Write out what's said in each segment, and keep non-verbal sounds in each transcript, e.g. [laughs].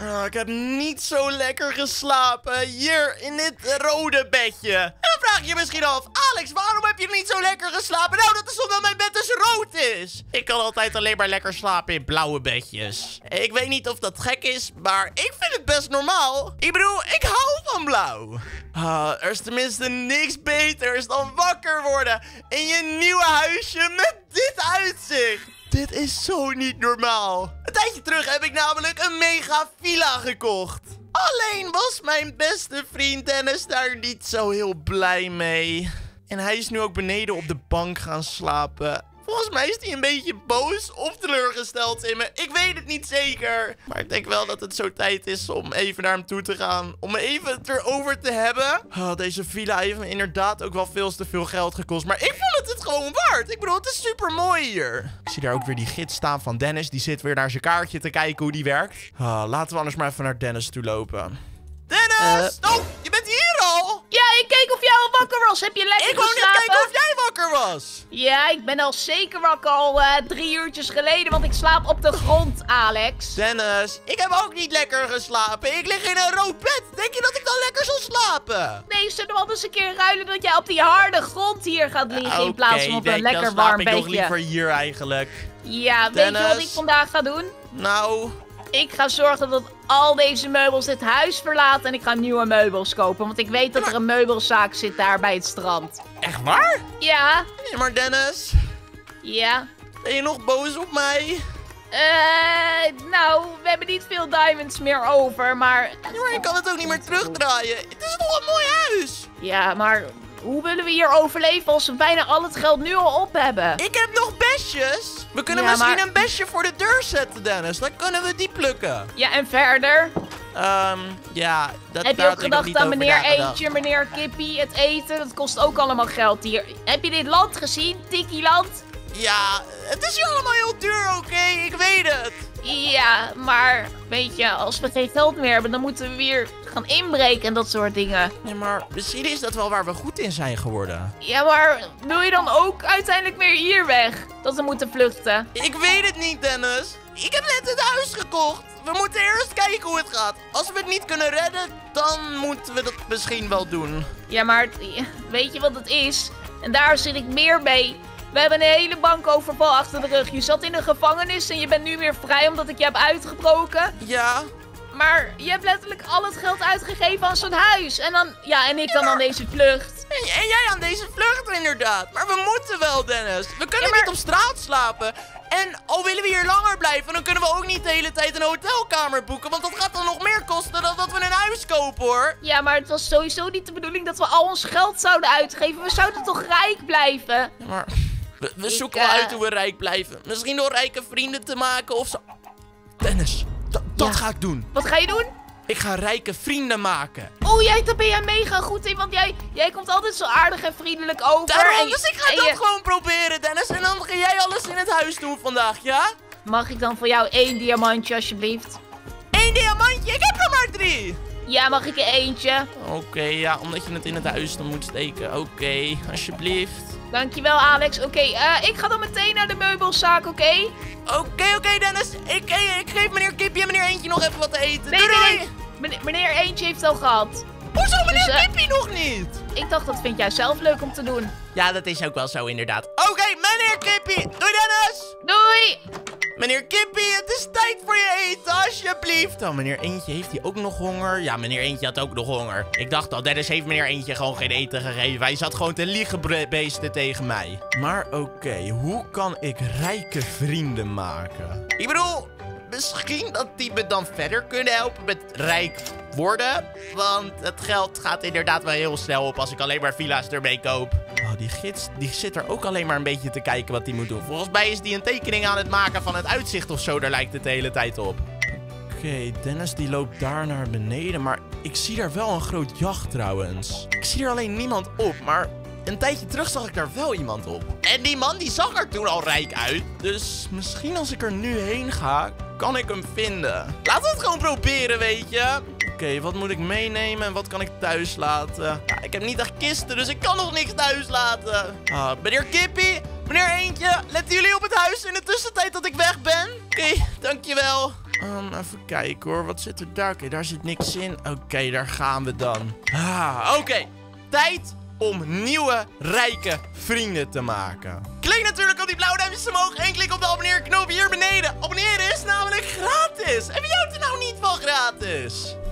Ah, ik heb niet zo lekker geslapen. Hier, in dit rode bedje. En dan vraag je misschien af, Alex, waarom heb je niet zo lekker geslapen? Nou, dat is omdat mijn bed dus rood is. Ik kan altijd alleen maar lekker slapen in blauwe bedjes. Ik weet niet of dat gek is, maar ik vind het best normaal. Ik bedoel, ik hou van blauw. Ah, er is tenminste niks beters dan wakker worden in je nieuwe huisje met dit uitzicht. Dit is zo niet normaal. Tijdje terug heb ik namelijk een mega villa gekocht. Alleen was mijn beste vriend Dennis daar niet zo heel blij mee. En hij is nu ook beneden op de bank gaan slapen. Volgens mij is hij een beetje boos of teleurgesteld in me. Ik weet het niet zeker. Maar ik denk wel dat het zo tijd is om even naar hem toe te gaan. Om even het erover te hebben. Oh, deze villa heeft me inderdaad ook wel veel te veel geld gekost. Maar ik het gewoon waard. Ik bedoel, het is super mooi hier. Ik zie daar ook weer die gids staan van Dennis. Die zit weer naar zijn kaartje te kijken hoe die werkt. Oh, laten we anders maar even naar Dennis toe lopen. Dennis! oh, je bent wakker was. Heb je lekker Ik wou net geslapen? kijken of jij wakker was. Ja, ik ben al zeker wakker al eh, drie uurtjes geleden, want ik slaap op de grond, Alex. Dennis, ik heb ook niet lekker geslapen. Ik lig in een rood bed. Denk je dat ik dan lekker zal slapen? Nee, zullen we anders een keer ruilen dat jij op die harde grond hier gaat liggen in plaats van op een lekker dan slaap warm ik nog bedje? liever hier eigenlijk. Ja, weet je wat Dennis. ik vandaag ga doen? Nou, Ik ga zorgen dat al deze meubels het huis verlaten en ik ga nieuwe meubels kopen. Want ik weet dat er een meubelzaak zit daar bij het strand. echt waar? Ja, Nee, maar Dennis, ja. ben je nog boos op mij? Eh, nou, we hebben niet veel diamonds meer over, maar... Ja, maar ik kan het ook niet meer terugdraaien. Het is toch een mooi huis? Ja, maar hoe willen we hier overleven als we bijna al het geld nu al op hebben? Ik heb nog besjes. We kunnen Ja, misschien maar- een besje voor de deur zetten, Dennis. Dan kunnen we die plukken. Ja, en verder? Ehm, ja, dat Heb je ook gedacht aan meneer. Eentje, meneer Kippie, het eten? Dat kost ook allemaal geld hier. Heb je dit land gezien? Tiki-land? Ja, het is hier allemaal heel duur, oké? Ik weet het. Ja, maar weet je, als we geen geld meer hebben, dan moeten we weer gaan inbreken en dat soort dingen. Nee, maar misschien is dat wel waar we goed in zijn geworden. Ja, maar wil je dan ook uiteindelijk weer hier weg? Dat we moeten vluchten? Ik weet het niet, Dennis. Ik heb net het huis gekocht. We moeten eerst kijken hoe het gaat. Als we het niet kunnen redden, dan moeten we dat misschien wel doen. Ja, maar weet je wat het is? En daar zit ik meer mee. We hebben een hele bankoverval achter de rug. Je zat in de gevangenis en je bent nu weer vrij omdat ik je heb uitgebroken. Ja, Maar je hebt letterlijk al het geld uitgegeven aan zo'n huis. En dan, ja, en ik dan aan deze vlucht. en, en jij aan deze vlucht inderdaad. Maar we moeten wel, Dennis. We kunnen Ja, maar- niet op straat slapen. En al willen we hier langer blijven, dan kunnen we ook niet de hele tijd een hotelkamer boeken. Want dat gaat dan nog meer kosten dan dat we een huis kopen, hoor. Ja, maar het was sowieso niet de bedoeling dat we al ons geld zouden uitgeven. We zouden toch rijk blijven? Ja, maar we, we Ik, zoeken wel eh, uit hoe we rijk blijven. Misschien door rijke vrienden te maken of zo. Dennis, dat Ja. ga ik doen. Wat ga je doen? Ik ga rijke vrienden maken. Oh, jij, daar ben jij mega goed in, want jij, jij komt altijd zo aardig en vriendelijk over. Daarom, en- dus ik ga dat je- gewoon proberen, Dennis. En dan ga jij alles in het huis doen vandaag, ja? Mag ik dan voor jou één diamantje, alsjeblieft? Eén diamantje, ik heb er maar drie. Ja, mag ik er eentje? Oké, ja, omdat je het in het huis dan moet steken. Oké, alsjeblieft. Dankjewel, Alex. Oké, eh, ik ga dan meteen naar de meubelzaak, oké? Oké, oké, Dennis. Ik, ik, ik geef meneer Kippie en meneer Eentje nog even wat te eten. Nee, doei, nee, doei. nee. Meneer, meneer Eentje heeft het al gehad. Hoezo meneer Dus, eh, Kippie nog niet? Ik dacht, dat vind jij zelf leuk om te doen. Ja, dat is ook wel zo inderdaad. Oké, meneer Kippie. Doei, Dennis. Doei! Meneer Kippie, het is tijd voor je eten, alsjeblieft. Oh, meneer Eentje, heeft hij ook nog honger? Ja, meneer Eentje had ook nog honger. Ik dacht al, Dennis heeft meneer Eentje gewoon geen eten gegeven. Hij zat gewoon te liegen beesten tegen mij. Maar oké, hoe kan ik rijke vrienden maken? Ik bedoel, misschien dat die me dan verder kunnen helpen met rijk worden. Want het geld gaat inderdaad wel heel snel op als ik alleen maar villa's ermee koop. Oh, die gids die zit er ook alleen maar een beetje te kijken wat hij moet doen. Volgens mij is die een tekening aan het maken van het uitzicht of zo. Daar lijkt het de hele tijd op. Oké, Dennis die loopt daar naar beneden. Maar ik zie daar wel een groot jacht trouwens. Ik zie er alleen niemand op, maar een tijdje terug zag ik daar wel iemand op. En die man die zag er toen al rijk uit. Dus misschien als ik er nu heen ga, kan ik hem vinden. Laten we het gewoon proberen, weet je. Oké, wat moet ik meenemen en wat kan ik thuis laten? Ja, ik heb niet echt kisten, dus ik kan nog niks thuis laten. Ah, meneer Kippie, meneer Eentje, letten jullie op het huis in de tussentijd dat ik weg ben? Oké, dankjewel. Um, even kijken hoor, wat zit er daar? Oké, daar zit niks in. Oké, daar gaan we dan. Ah, oké. Tijd om nieuwe, rijke vrienden te maken. Klik natuurlijk op die blauwe duimpjes omhoog en klik op de abonneerknop hier beneden. Abonneren is namelijk gratis. En wie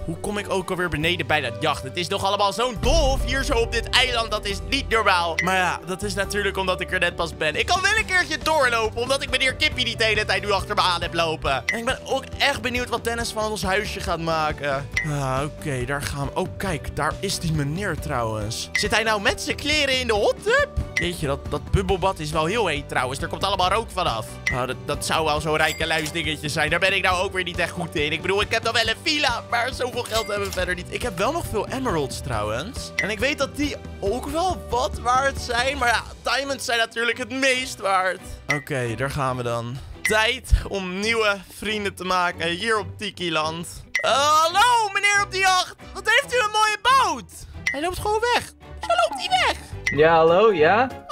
Hoe kom ik ook alweer beneden bij dat jacht? Het is toch allemaal zo'n dolf hier zo op dit eiland. Dat is niet normaal. Maar ja, dat is natuurlijk omdat ik er net pas ben. Ik kan wel een keertje doorlopen. Omdat ik meneer Kippie niet de hele tijd nu achter me aan heb lopen. En ik ben ook echt benieuwd wat Dennis van ons huisje gaat maken. Ah, oké, daar gaan we. Oh, kijk, daar is die meneer trouwens. Zit hij nou met zijn kleren in de hot tub? Jeetje, dat, dat bubbelbad is wel heel heet trouwens. Er komt allemaal rook vanaf. Ah, dat, dat zou wel zo'n rijke luisdingetje zijn. Daar ben ik nou ook weer niet echt goed in. Ik bedoel, ik heb dan wel een villa, maar zoveel geld hebben we verder niet. Ik heb wel nog veel emeralds trouwens. En ik weet dat die ook wel wat waard zijn. Maar ja, diamonds zijn natuurlijk het meest waard. Oké, daar gaan we dan. Tijd om nieuwe vrienden te maken hier op Tiki-land. Uh, hallo, meneer op die jacht. Wat heeft u een mooie boot? Hij loopt gewoon weg. Hij loopt niet weg. Ja, hallo, ja?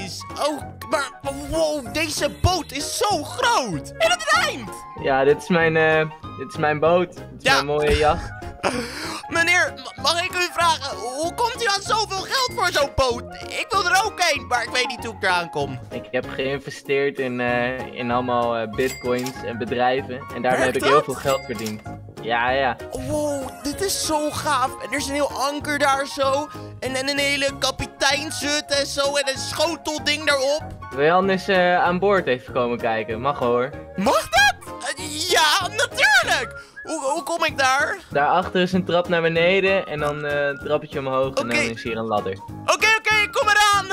Oh. Oh, maar wow, deze boot is zo groot. En het eind. Ja, dit is mijn, eh, dit is mijn boot. Dit is Ja. mijn mooie jacht. [laughs] Meneer, ma- mag ik u vragen, hoe komt u aan zoveel geld voor zo'n boot? Ik wil er ook een, maar ik weet niet hoe ik eraan kom. Ik heb geïnvesteerd in, eh, in allemaal eh, bitcoins en bedrijven. En daarmee heb ik heel veel geld verdiend. Ja, ja. Wow, dit is zo gaaf. En er is een heel anker daar zo. En, en een hele kapiteinshut en zo. En een schotelding daarop. Wil je anders eh, aan boord even komen kijken? Mag hoor. Mag dat? Eh, ja, natuurlijk. Hoe, hoe kom ik daar? Daarachter is een trap naar beneden en dan eh, een trappetje omhoog en dan is hier een ladder. Oké, oké, ik kom eraan.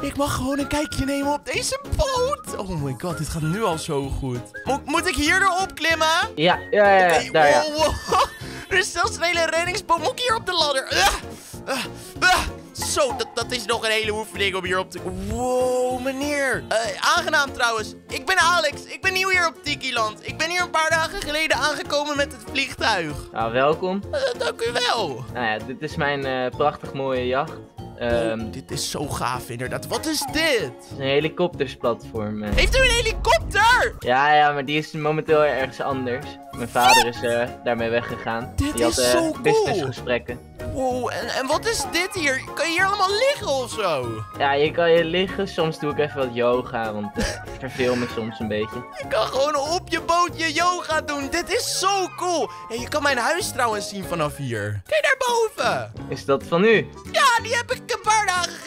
Ik mag gewoon een kijkje nemen op deze boot. Oh my god, dit gaat nu al zo goed. Mo- moet ik hier erop klimmen? Ja, ja, ja, daar ja. wow, wow. [laughs] Er is zelfs een hele reddingsboom. Moet ik hier op de ladder? Ah, ah, ah. Zo, dat, dat is nog een hele oefening om hier op te... Wow, meneer. Eh, aangenaam trouwens. Ik ben Alex. Ik ben nieuw hier op Tikiland. Ik ben hier een paar dagen geleden aangekomen met het vliegtuig. Nou, welkom. Eh, dank u wel. Nou ja, dit is mijn eh, prachtig mooie jacht. Oh, dit is zo gaaf inderdaad. Wat is dit? het is een helikoptersplatform. eh. Heeft u een helikopter? Ja, ja, maar die is momenteel ergens anders. Mijn vader is eh, daarmee weggegaan. Dit die had is eh, zo cool. businessgesprekken. Wow, en, en wat is dit hier? Kan je hier allemaal liggen of zo? Ja, je kan je liggen. Soms doe ik even wat yoga, want ik verveel me soms een beetje. [laughs] Je kan gewoon op je boot je yoga doen. Dit is zo cool. En je kan mijn huis trouwens zien vanaf hier. Kijk daar boven. Is dat van u? Ja, die heb ik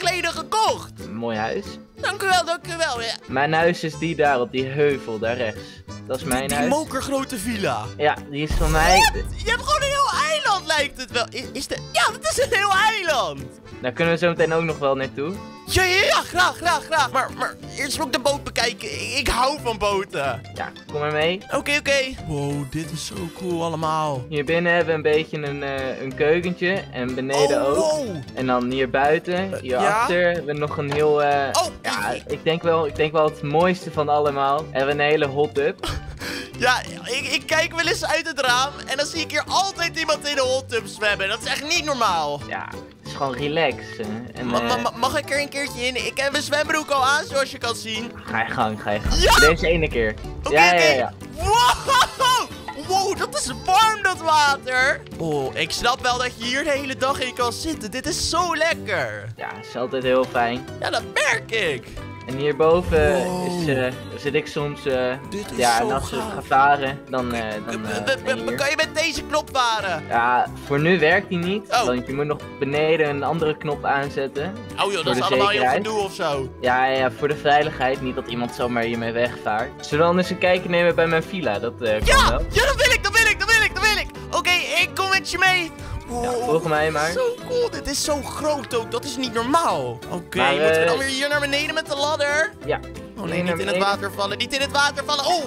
geleden gekocht. Een mooi huis. Dank u wel, dank u wel. Ja, Mijn huis is die daar op die heuvel, daar rechts. Dat is mijn die huis. mokergrote villa. Ja, die is van mij. Je hebt gewoon een eiland lijkt het wel. Is, is de... Ja, dat is een heel eiland. Daar kunnen we zo meteen ook nog wel naartoe. Ja, ja, ja, graag, graag, graag. Maar, maar eerst moet ik de boot bekijken. Ik, ik hou van boten. Ja, kom maar mee. Oké, oké. Wow, dit is zo cool allemaal. Hier binnen hebben we een beetje een, eh, een keukentje. En beneden oh, ook. wow. En dan hier buiten, hierachter, ja? hebben we nog een heel... eh, Oh, ja, ik denk, wel, ik denk wel het mooiste van allemaal. We hebben een hele hot tub. Ja, ik, ik kijk wel eens uit het raam en dan zie ik hier altijd iemand in de hot tub zwemmen. Dat is echt niet normaal. Ja, het is gewoon relaxen. En, Ma- ma- eh, ma- mag ik er een keertje in? Ik heb mijn zwembroek al aan, zoals je kan zien. ga je gang, ga je gang. Ja! Deze ene keer. Oké, ja, ja, ja. Wow! Wow, dat is warm, dat water. Oh, ik snap wel dat je hier de hele dag in kan zitten. Dit is zo lekker. Ja, is altijd heel fijn. Ja, dat merk ik. En hierboven Wow. is, eh, zit ik soms... eh, ja, en als we gaaf. gaan varen, dan... eh, dan je kan je met deze knop varen? Ja, voor nu werkt die niet. Oh. Want je moet nog beneden een andere knop aanzetten. Oh joh, dat is allemaal heel zekerheid. gedoe of zo. Ja, ja, voor de veiligheid. Niet dat iemand zomaar hiermee wegvaart. Zullen we anders een kijkje nemen bij mijn villa? Dat Ja, wel. ja, dat wil ik, dat wil ik, dat wil ik, dat wil ik. Oké, ik kom met je mee. Ja, Wow, volg mij maar. Zo cool, dit is zo groot ook. Dat is niet normaal. Oké, moeten we eh, dan weer hier naar beneden met de ladder? Ja. Oh nee, niet in het water vallen, niet in het water vallen. Oh,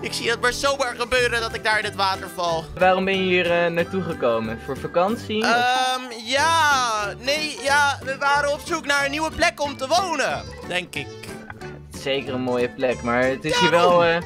ik zie het maar zomaar gebeuren dat ik daar in het water val. Waarom ben je hier eh, naartoe gekomen? Voor vakantie? Ehm, ja, nee, ja, we waren op zoek naar een nieuwe plek om te wonen, denk ik. Zeker een mooie plek, maar het is hier wel... eh,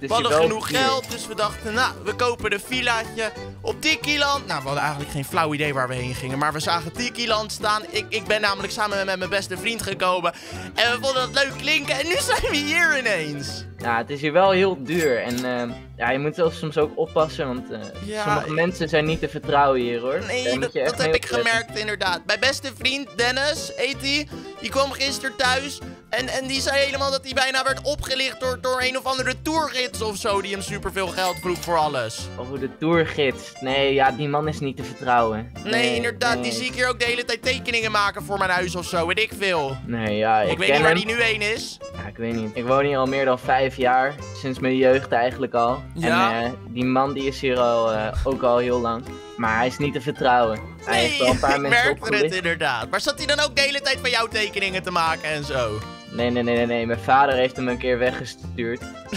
We hadden genoeg duur. geld, dus we dachten, nou, we kopen een villaatje op Tikiland. Nou, we hadden eigenlijk geen flauw idee waar we heen gingen, maar we zagen Tikiland staan. Ik, ik ben namelijk samen met mijn beste vriend gekomen en we vonden dat leuk klinken en nu zijn we hier ineens. Ja, het is hier wel heel duur. En eh, ja, je moet wel soms ook oppassen, want eh, Ja, sommige ik- mensen zijn niet te vertrouwen hier hoor. Nee, dat, heb ik gemerkt inderdaad. Mijn beste vriend Dennis, heet die, die kwam gisteren thuis. En, en die zei helemaal dat hij bijna werd opgelicht door, door een of andere tourgids of zo. Die hem superveel geld vroeg voor alles. Over de tourgids. Nee, ja, die man is niet te vertrouwen. Nee, inderdaad. Die nee. zie ik hier ook de hele tijd tekeningen maken voor mijn huis of zo. Weet ik veel. Nee, ja, ik, Ik weet niet waar hem. die nu heen is. Ja, ik weet niet. Ik woon hier al meer dan vijf jaar. Sinds mijn jeugd eigenlijk al. Ja. En eh, die man die is hier al, eh, ook al heel lang. Maar hij is niet te vertrouwen. Hij heeft wel een paar ik [laughs] mensen merkte het inderdaad. Maar zat hij dan ook de hele tijd van jouw tekeningen te maken en zo? Nee, nee, nee, nee, nee. Mijn vader heeft hem een keer weggestuurd. [laughs]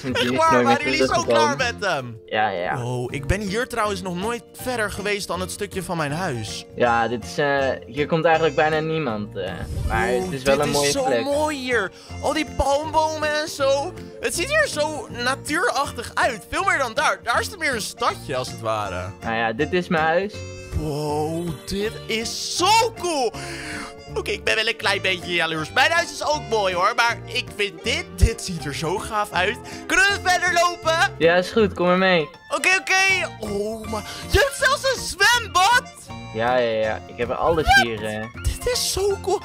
Sindsdien Echt is waar, waren jullie zo klaar met hem? Ja, ja, ja. Oh, ik ben hier trouwens nog nooit verder geweest dan het stukje van mijn huis. Ja, dit is, eh, hier komt eigenlijk bijna niemand. eh. maar Oh, het is wel dit een mooie is zo plek. mooi hier. Al die palmbomen en zo. Het ziet hier zo natuurachtig uit. Veel meer dan daar. Daar is het meer een stadje als het ware. Nou ja, dit is mijn huis. Wow, dit is zo cool. Oké, ik ben wel een klein beetje jaloers. Mijn huis is ook mooi hoor, maar ik vind dit, dit ziet er zo gaaf uit. Kunnen we verder lopen? Ja, is goed. Kom maar mee. Oké, oké. Oh, maar je hebt zelfs een zwembad. Ja, ja, ja. Ik heb alles hier. eh. Dit is zo cool.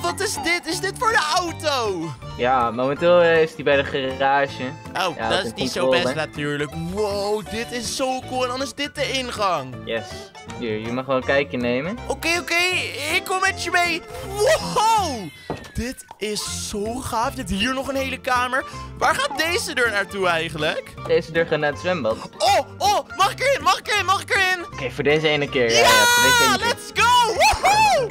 Wat is dit? Is dit voor de auto? Ja, momenteel eh, is die bij de garage. Oh, Ja, dat is niet zo best natuurlijk. Wow, dit is zo cool. En dan is dit de ingang. Yes. Hier, je mag wel een kijkje nemen. Oké, oké, ik kom met je mee. Wow! Dit is zo gaaf. Je hebt hier nog een hele kamer. Waar gaat deze deur naartoe eigenlijk? Deze deur gaat naar het zwembad. Oké, Oh, oh, mag ik erin? Mag ik erin? Mag ik erin? voor deze ene keer. Ja, Ja, ja, voor deze ene keer. Woehoe!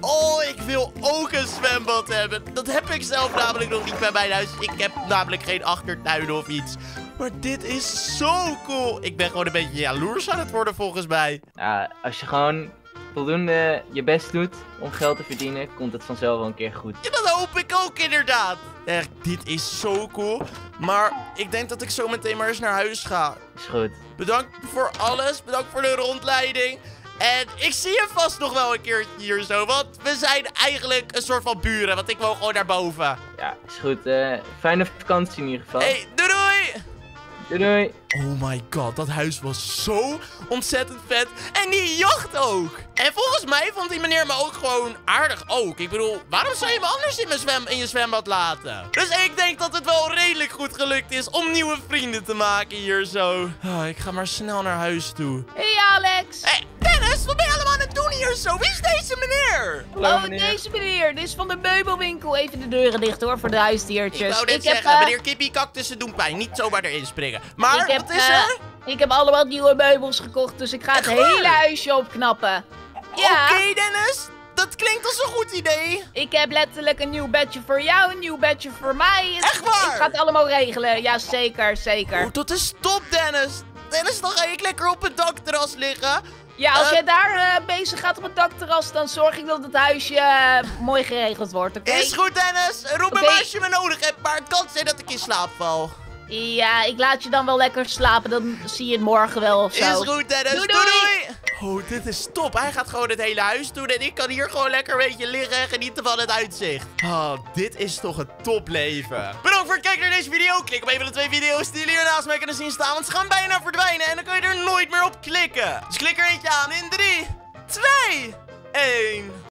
Oh, ik wil ook een zwembad hebben. Dat heb ik zelf namelijk nog niet bij mijn huis. Ik heb namelijk geen achtertuin of iets. Maar dit is zo cool. Ik ben gewoon een beetje jaloers aan het worden volgens mij. Ja, als je gewoon voldoende je best doet om geld te verdienen, komt het vanzelf wel een keer goed. Ja, dat hoop ik ook inderdaad. Echt, dit is zo cool. Maar ik denk dat ik zo meteen maar eens naar huis ga. Is goed. Bedankt voor alles. Bedankt voor de rondleiding. En ik zie je vast nog wel een keertje hier zo. Want we zijn eigenlijk een soort van buren. Want ik woon gewoon naar boven. Ja, is goed. eh, fijne vakantie in ieder geval. Hey, doei doei! Doei doei. Oh my god, dat huis was zo ontzettend vet. En die jacht ook. En volgens mij vond die meneer me ook gewoon aardig ook. Ik bedoel, waarom zou je me anders in, mijn zwem in je zwembad laten? Dus ik denk dat het wel redelijk goed gelukt is om nieuwe vrienden te maken hier zo. Ah, ik ga maar snel naar huis toe. Hey Alex! Hé, Wat ben je allemaal aan het doen hier zo? Wie is deze meneer? Hallo oh, meneer. deze meneer. Dit is van de meubelwinkel. Even de deuren dicht hoor, voor de Ik huisdiertjes. wou net heb, zeggen, eh, meneer Kippie cactussen doen pijn. Niet zomaar erin springen. Maar, ik heb, wat is eh, er? Ik heb allemaal nieuwe meubels gekocht, dus ik ga het waar? hele huisje opknappen. Ja, Oké, Dennis. Dat klinkt als een goed idee. ik heb letterlijk een nieuw bedje voor jou, een nieuw bedje voor mij. Echt waar? Ik ga het allemaal regelen. Ja, zeker, zeker. Oh, dat is top, Dennis. Dennis, dan ga ik lekker op het dakterras liggen. Ja, als eh, jij daar eh, bezig gaat op het dakterras, dan zorg ik dat het huisje eh, mooi geregeld wordt, oké? Is goed, Dennis. Roep me maar als je me nodig hebt, maar het kan zijn dat ik in slaap val. Ja, ik laat je dan wel lekker slapen, dan zie je het morgen wel of zo. Is goed, Dennis. Doei, Doei, doei. doei. Oh, dit is top. Hij gaat gewoon het hele huis doen en ik kan hier gewoon lekker een beetje liggen en genieten van het uitzicht. Oh, dit is toch een topleven. Bedankt voor het kijken naar deze video. Klik op een van de twee video's die jullie naast mij kunnen zien staan, want ze gaan bijna verdwijnen en dan kan je er nooit meer op klikken. Dus klik er eentje aan in 3, 2, 1.